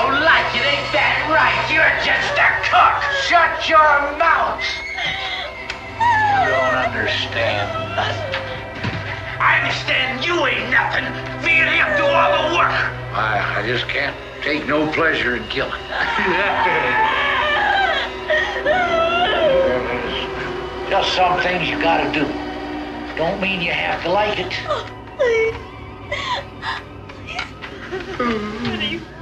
don't like it, ain't that right? You're just a cook. Shut your mouth. You don't understand nothing. I understand you ain't nothing. Me and him do all the work. I, I just can't take no pleasure in killing. There's just some things you gotta do. Don't mean you have to like it. Oh, please. Please.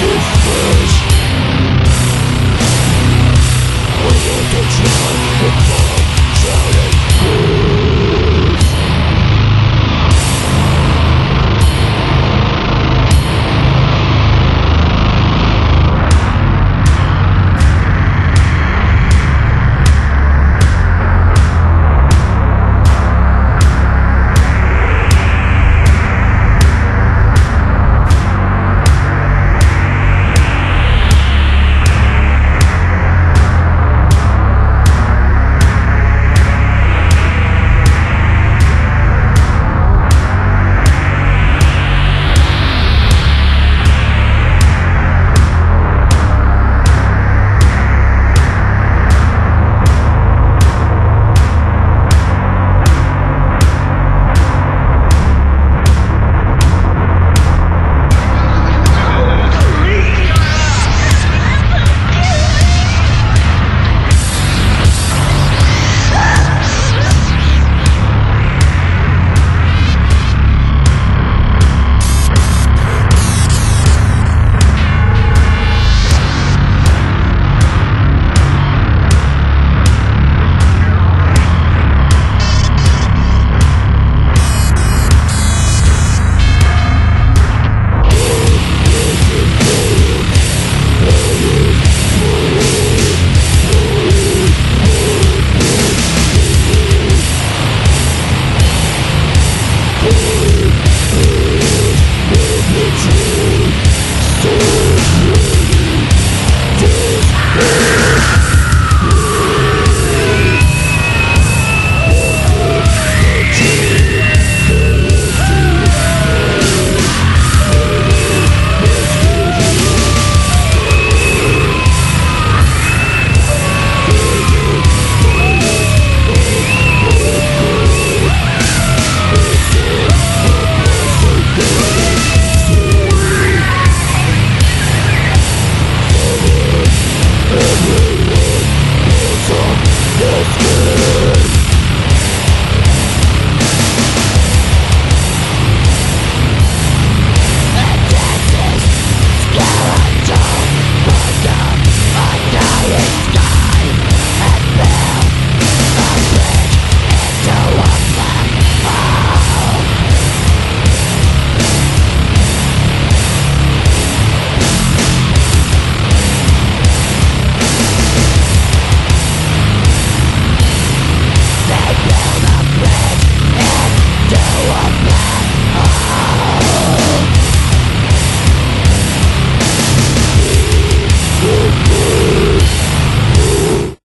It's